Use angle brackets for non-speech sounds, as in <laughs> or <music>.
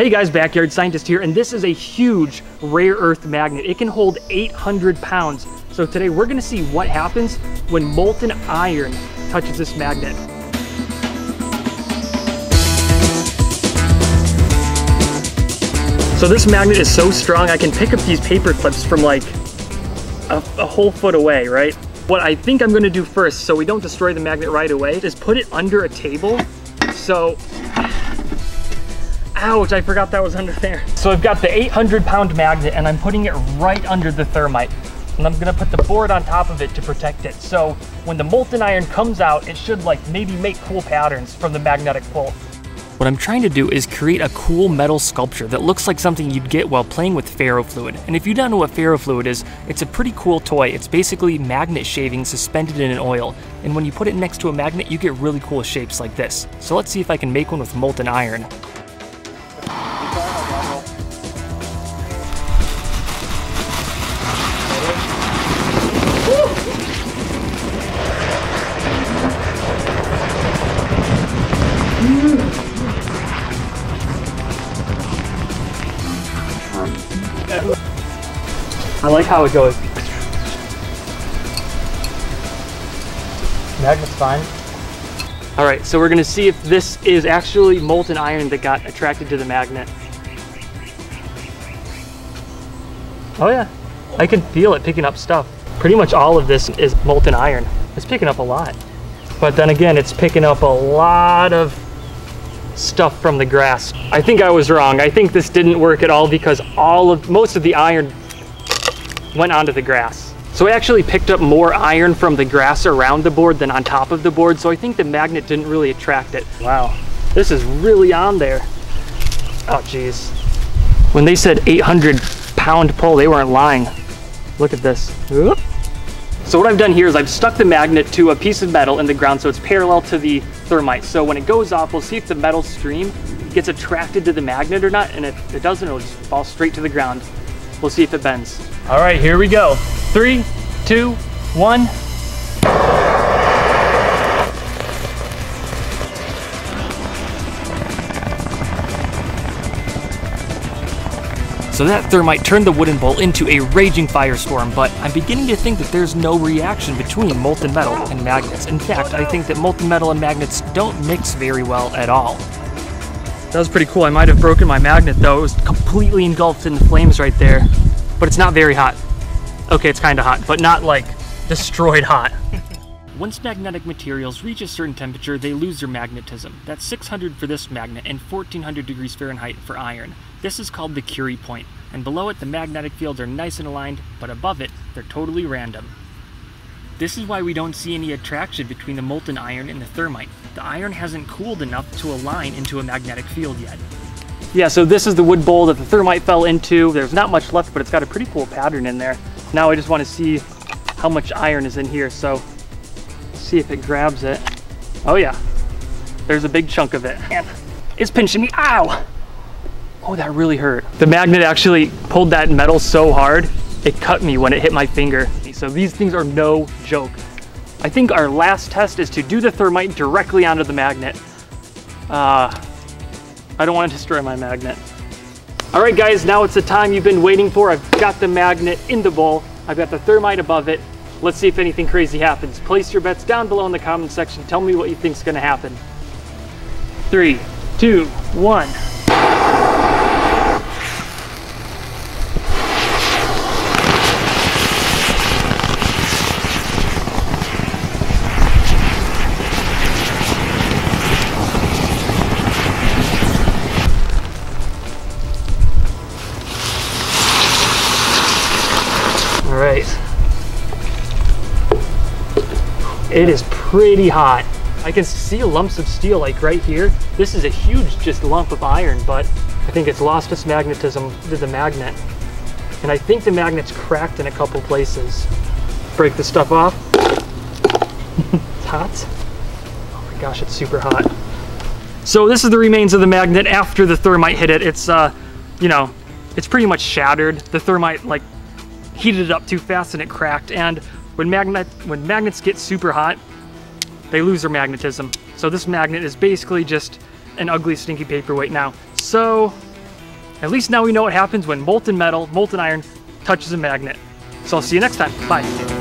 Hey guys, Backyard Scientist here, and this is a huge rare earth magnet. It can hold 800 pounds. So today we're gonna see what happens when molten iron touches this magnet. So this magnet is so strong, I can pick up these paper clips from like a, a whole foot away, right? What I think I'm gonna do first, so we don't destroy the magnet right away, is put it under a table. So Ouch, I forgot that was under there. So I've got the 800 pound magnet and I'm putting it right under the thermite. And I'm gonna put the board on top of it to protect it. So when the molten iron comes out, it should like maybe make cool patterns from the magnetic pull. What I'm trying to do is create a cool metal sculpture that looks like something you'd get while playing with ferrofluid. And if you don't know what ferrofluid is, it's a pretty cool toy. It's basically magnet shaving suspended in an oil. And when you put it next to a magnet, you get really cool shapes like this. So let's see if I can make one with molten iron. Like how it goes. Magnet's fine. All right, so we're gonna see if this is actually molten iron that got attracted to the magnet. Oh yeah, I can feel it picking up stuff. Pretty much all of this is molten iron. It's picking up a lot. But then again, it's picking up a lot of stuff from the grass. I think I was wrong. I think this didn't work at all because all of most of the iron went onto the grass. So I actually picked up more iron from the grass around the board than on top of the board. So I think the magnet didn't really attract it. Wow, this is really on there. Oh geez. When they said 800 pound pull, they weren't lying. Look at this. Oop. So what I've done here is I've stuck the magnet to a piece of metal in the ground so it's parallel to the thermite. So when it goes off, we'll see if the metal stream gets attracted to the magnet or not. And if it doesn't, it'll just fall straight to the ground. We'll see if it bends. All right, here we go. Three, two, one. So that thermite turned the wooden bowl into a raging firestorm, but I'm beginning to think that there's no reaction between molten metal and magnets. In fact, I think that molten metal and magnets don't mix very well at all. That was pretty cool. I might have broken my magnet though. It was completely engulfed in the flames right there, but it's not very hot. Okay, it's kind of hot, but not like destroyed hot. <laughs> Once magnetic materials reach a certain temperature, they lose their magnetism. That's 600 for this magnet and 1400 degrees Fahrenheit for iron. This is called the Curie point. point, and below it the magnetic fields are nice and aligned, but above it, they're totally random. This is why we don't see any attraction between the molten iron and the thermite. The iron hasn't cooled enough to align into a magnetic field yet. Yeah, so this is the wood bowl that the thermite fell into. There's not much left, but it's got a pretty cool pattern in there. Now I just want to see how much iron is in here, so see if it grabs it. Oh yeah, there's a big chunk of it. Man, it's pinching me, ow! Oh, that really hurt. The magnet actually pulled that metal so hard, it cut me when it hit my finger. So these things are no joke. I think our last test is to do the thermite directly onto the magnet. Uh, I don't want to destroy my magnet. All right, guys, now it's the time you've been waiting for. I've got the magnet in the bowl. I've got the thermite above it. Let's see if anything crazy happens. Place your bets down below in the comment section. Tell me what you think's gonna happen. Three, two, one. It is pretty hot. I can see lumps of steel like right here. This is a huge just lump of iron, but I think it's lost its magnetism to the magnet. And I think the magnet's cracked in a couple places. Break the stuff off. <laughs> it's hot. Oh my gosh, it's super hot. So this is the remains of the magnet after the thermite hit it. It's, uh, you know, it's pretty much shattered. The thermite like heated it up too fast and it cracked. And when magnet when magnets get super hot, they lose their magnetism. So this magnet is basically just an ugly, stinky paperweight now. So At least now we know what happens when molten metal, molten iron touches a magnet. So I'll see you next time. Bye.